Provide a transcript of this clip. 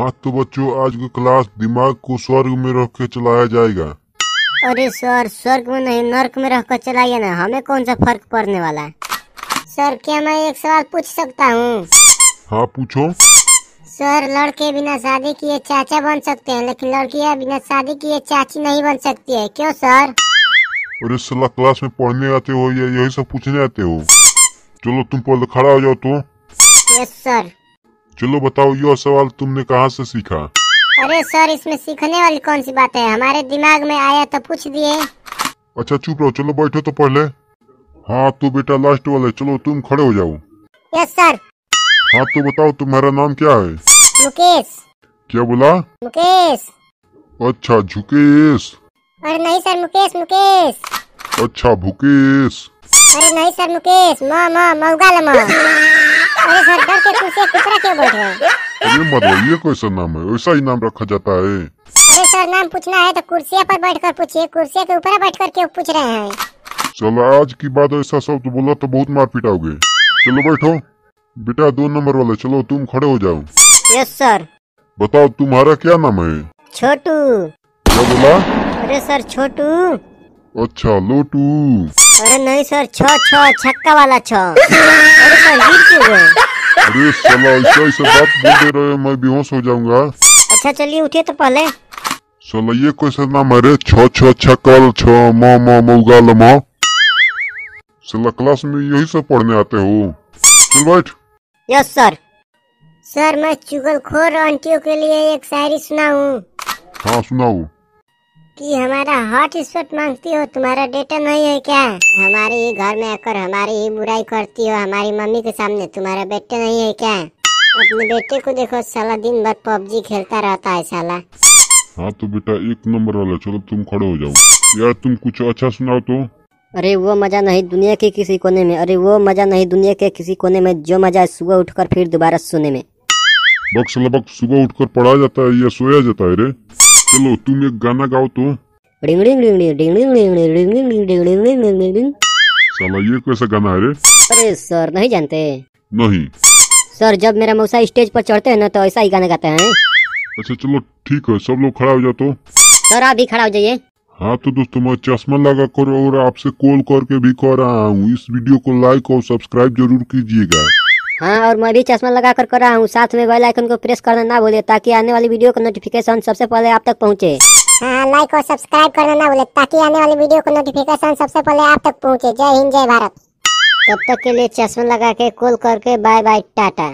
हाँ तो बच्चों आज का क्लास दिमाग को स्वर्ग में रख के चलाया जाएगा। अरे सर स्वर्ग में नहीं नर्क में रहकर चलाइए ना। हमें कौन सा फ़र्क पड़ने वाला है? सर क्या मैं एक सवाल पूछ सकता हूँ? हाँ पूछो। सर लड़के बिना शादी किए चाचा बन सकते हैं लेकिन लड़कियाँ बिना शादी किए चाची नहीं बन सकती है। क्यों सर? अरे सला क्लास में पढ़ने आते हो या यही सब पूछने आते हो? चलो तुम पहले खड़ा हो जाओ तो। यस सर चलो बताओ यह सवाल तुमने कहाँ से सीखा? अरे सर इसमें सीखने वाली कौन सी बात है? हमारे दिमाग में आया तो पूछ दिए। अच्छा चुप रहो चलो बैठो तो पहले हाँ तो बेटा लास्ट वाले चलो तुम खड़े हो जाओ। यस सर हाँ तो बताओ तुम्हारा नाम क्या है? मुकेश। क्या बोला? मुकेश। अच्छा झुकेश। अरे नहीं सर मुकेश मुकेश। अच्छा भुकेश। अरे नहीं सर मुकेश। माँ माँ मऊगा लमा अरे सर डर के कुर्सी कुतरा क्यों बैठ अरे मतलब ये कैसा नाम है ऐसा ही नाम रखा जाता है। अरे सर नाम पूछना है तो कुर्सिया पर बैठकर पूछिए कुर्सिया के ऊपर बैठ कर क्यों पूछ रहे हैं? चलो आज की बात ऐसा शब्द बोला तो बहुत मार पिटाओगे चलो बैठो। बेटा दो नंबर वाले चलो तुम खड़े हो जाओ। Yes sir. बताओ तुम्हारा क्या नाम है? छोटू। क्या बोला? अरे सर छोटू। अच्छा लोटू। अरे नहीं सर छ छ छक्का वाला छ। अरे सर गिर क्यों गए अरे साला ऐसा ऐसा बात बोलते रहे मैं बेहोश हो जाऊँगा। अच्छा चलिए उठिए तो पहले। साला ये कैसा नाम है रे? छ छ छकल छ म म मौगा लमा साला क्लास में यही सब पढ़ने आते हो। चल बैठ। यस सर सर मैं चुगलखोर आंटियों के लिए एक शायरी सुनाऊं। हाँ सुनाओ। कि हमारा हॉट स्पॉट मांगती हो तुम्हारा डेटा नहीं है क्या? हमारे ही घर में आकर हमारी ही बुराई करती हो हमारी मम्मी के सामने तुम्हारा बेटा नहीं है क्या? अपने बेटे को देखो साला दिन भर पबजी खेलता रहता है साला। हाँ तो बेटा एक नंबर वाला चलो तुम खड़े हो जाओ। यार तुम कुछ अच्छा सुनाओ तो। अरे वो मज़ा नहीं दुनिया के किसी कोने में अरे वो मज़ा नहीं दुनिया के किसी कोने में जो मज़ा है सुबह उठकर फिर दोबारा सोने में। बक्स लबक सुबह उठकर पढ़ा जाता है या सोया जाता है रे? चलो तुम एक गाना गाओ तो। साला ये कैसा गाना है रे? अरे सर नहीं जानते। नहीं। सर जब मेरा मौसा स्टेज पर चढ़ते हैं ना तो ऐसा ही गाना गाते हैं। अच्छा चलो ठीक है सब लोग खड़ा हो जाओ तो। सर आप भी खड़ा हो जाइए। हाँ तो दोस्तों मैं चश्मा लगा कर और आपसे कॉल करके भी कह रहा हूँ। इस वीडियो को लाइक और सब्सक्राइब ज़रूर कीजिएगा। हाँ और मैं भी चश्मा लगा कर कर रहा हूँ। साथ में बेल आइकन को प्रेस करना ना भूले ताकि आने वाली वीडियो का नोटिफिकेशन सबसे पहले आप तक पहुँचे। हाँ लाइक और सब्सक्राइब करना ना भूले ताकि आने वाली वीडियो का नोटिफिकेशन सबसे पहले आप तक पहुँचे। जय हिंद जय भारत। तब तक के लिए चश्मा लगा के कॉल करके बाय बाय टाटा।